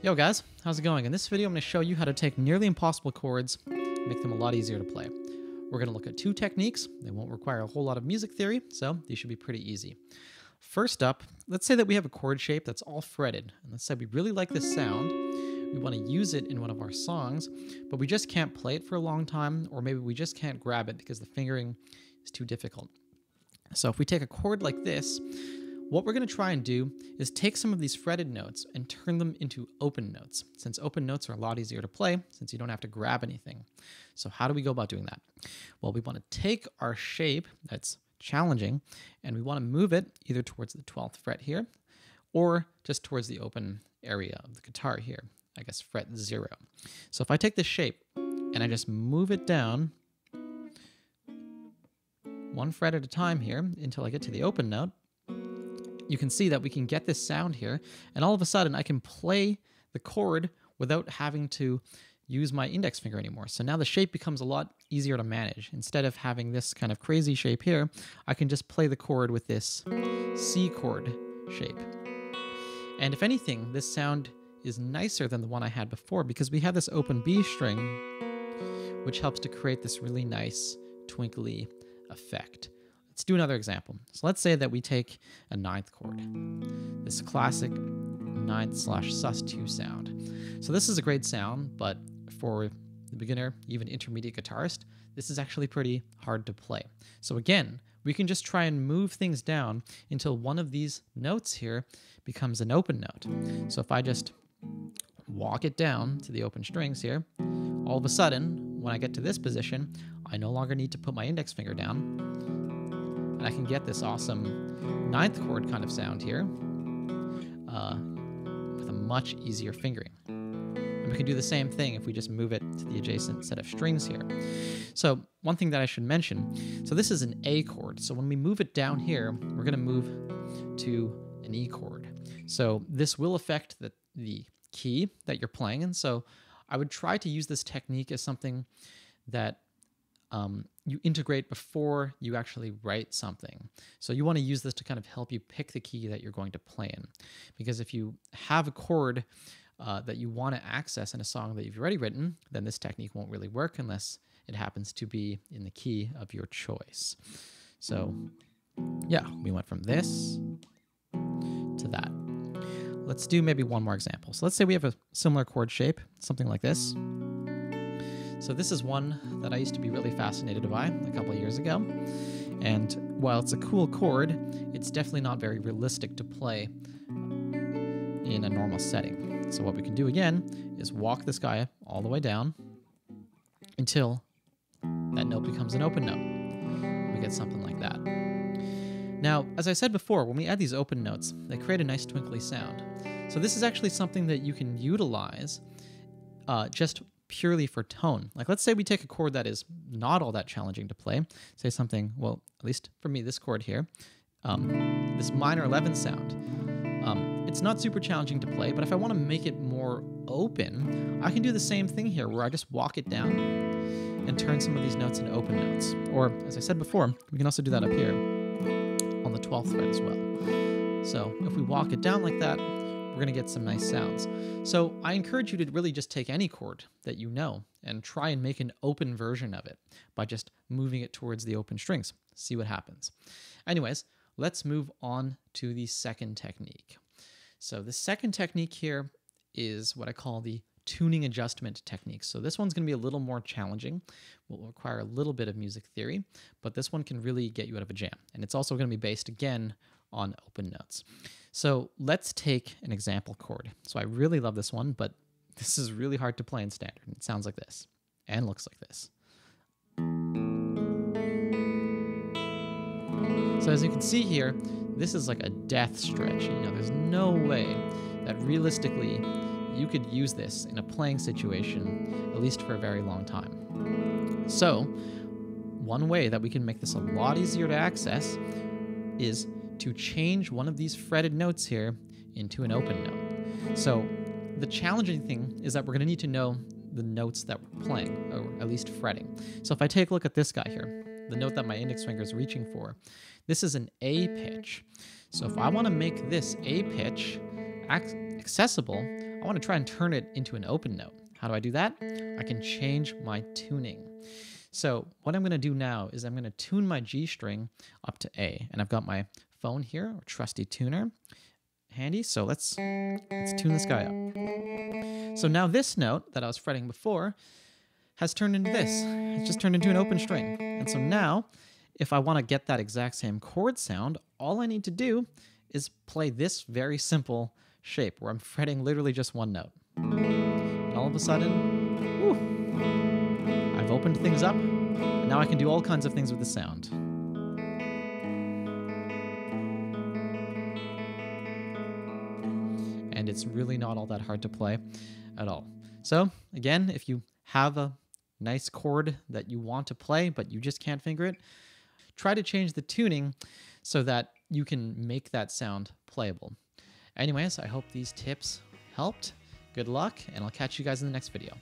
Yo guys, how's it going? In this video I'm going to show you how to take nearly impossible chords make them a lot easier to play. We're going to look at two techniques. They won't require a whole lot of music theory, so these should be pretty easy. First up, let's say that we have a chord shape that's all fretted, and let's say we really like this sound. We want to use it in one of our songs, but we just can't play it for a long time, or maybe we just can't grab it because the fingering is too difficult. So if we take a chord like this, what we're going to try and do is take some of these fretted notes and turn them into open notes, since open notes are a lot easier to play since you don't have to grab anything. So how do we go about doing that? Well, we want to take our shape that's challenging and we want to move it either towards the 12th fret here or just towards the open area of the guitar here, I guess fret zero. So if I take this shape and I just move it down one fret at a time here until I get to the open note, you can see that we can get this sound here, and all of a sudden I can play the chord without having to use my index finger anymore. So now the shape becomes a lot easier to manage. Instead of having this kind of crazy shape here, I can just play the chord with this C chord shape. And if anything, this sound is nicer than the one I had before because we have this open B string, which helps to create this really nice twinkly effect. Let's do another example. So let's say that we take a ninth chord, this classic ninth slash sus2 sound. So this is a great sound, but for the beginner, even intermediate guitarist, this is actually pretty hard to play. So again, we can just try and move things down until one of these notes here becomes an open note. So if I just walk it down to the open strings here, all of a sudden, when I get to this position, I no longer need to put my index finger down and I can get this awesome ninth chord kind of sound here uh, with a much easier fingering. And we can do the same thing if we just move it to the adjacent set of strings here. So one thing that I should mention, so this is an A chord. So when we move it down here, we're going to move to an E chord. So this will affect the, the key that you're playing. And so I would try to use this technique as something that um, you integrate before you actually write something. So you want to use this to kind of help you pick the key that you're going to play in. Because if you have a chord uh, that you want to access in a song that you've already written, then this technique won't really work unless it happens to be in the key of your choice. So yeah, we went from this to that. Let's do maybe one more example. So let's say we have a similar chord shape, something like this. So this is one that I used to be really fascinated by a couple years ago. And while it's a cool chord, it's definitely not very realistic to play in a normal setting. So what we can do again is walk this guy all the way down until that note becomes an open note. We get something like that. Now, as I said before, when we add these open notes, they create a nice twinkly sound. So this is actually something that you can utilize uh, just purely for tone. Like let's say we take a chord that is not all that challenging to play. Say something, well, at least for me, this chord here, um, this minor 11 sound. Um, it's not super challenging to play, but if I want to make it more open, I can do the same thing here where I just walk it down and turn some of these notes into open notes. Or, as I said before, we can also do that up here on the 12th fret as well. So if we walk it down like that, we're going to get some nice sounds. So I encourage you to really just take any chord that you know and try and make an open version of it by just moving it towards the open strings. See what happens. Anyways, let's move on to the second technique. So the second technique here is what I call the tuning adjustment technique. So this one's going to be a little more challenging, will require a little bit of music theory, but this one can really get you out of a jam. And it's also going to be based again on open notes. So let's take an example chord. So I really love this one, but this is really hard to play in standard. It sounds like this and looks like this. So as you can see here, this is like a death stretch. You know, there's no way that realistically you could use this in a playing situation, at least for a very long time. So, one way that we can make this a lot easier to access is to change one of these fretted notes here into an open note. So the challenging thing is that we're going to need to know the notes that we're playing, or at least fretting. So if I take a look at this guy here, the note that my index finger is reaching for, this is an A pitch. So if I want to make this A pitch accessible, I want to try and turn it into an open note. How do I do that? I can change my tuning. So what I'm going to do now is I'm going to tune my G string up to A. And I've got my phone here, or trusty tuner, handy. So let's let's tune this guy up. So now this note that I was fretting before has turned into this. It's just turned into an open string. And so now, if I want to get that exact same chord sound, all I need to do is play this very simple shape where I'm fretting literally just one note. And all of a sudden, whew, I've opened things up, and now I can do all kinds of things with the sound. And it's really not all that hard to play at all. So, again, if you have a nice chord that you want to play, but you just can't finger it, try to change the tuning so that you can make that sound playable. Anyways, I hope these tips helped. Good luck, and I'll catch you guys in the next video.